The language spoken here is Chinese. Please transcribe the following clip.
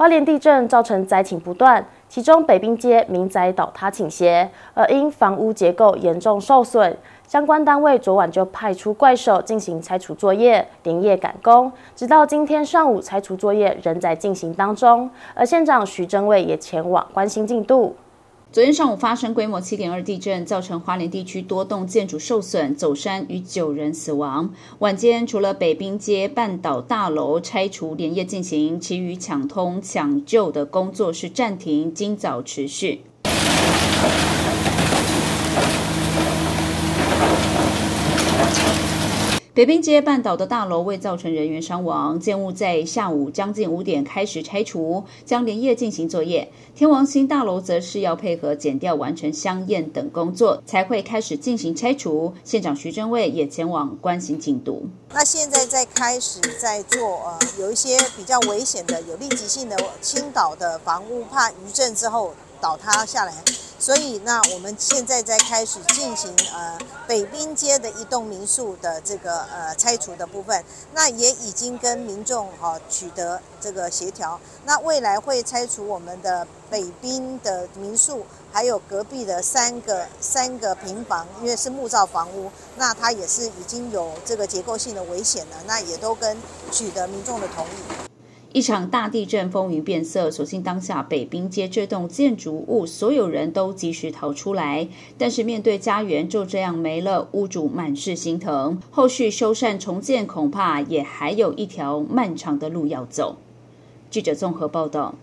花莲地震造成灾情不断，其中北滨街民宅倒塌倾斜，而因房屋结构严重受损，相关单位昨晚就派出怪手进行拆除作业，连夜赶工，直到今天上午，拆除作业仍在进行当中。而县长徐正伟也前往关心进度。昨天上午发生规模七点二地震，造成花莲地区多栋建筑受损、走山与九人死亡。晚间除了北滨街半岛大楼拆除连夜进行，其余抢通抢救的工作是暂停，今早持续。北滨街半岛的大楼未造成人员伤亡，建物在下午将近五点开始拆除，将连夜进行作业。天王星大楼则是要配合剪掉、完成香验等工作，才会开始进行拆除。县长徐正卫也前往关心进度。那现在在开始在做呃，有一些比较危险的、有立即性的倾倒的房屋，怕余震之后倒塌下来。所以，那我们现在在开始进行呃北滨街的一栋民宿的这个呃拆除的部分，那也已经跟民众哈取得这个协调，那未来会拆除我们的北滨的民宿，还有隔壁的三个三个平房，因为是木造房屋，那它也是已经有这个结构性的危险了，那也都跟取得民众的同意。一场大地震，风云变色。所幸当下北滨街这栋建筑物，所有人都及时逃出来。但是面对家园就这样没了，屋主满是心疼。后续修缮重建，恐怕也还有一条漫长的路要走。记者综合报道。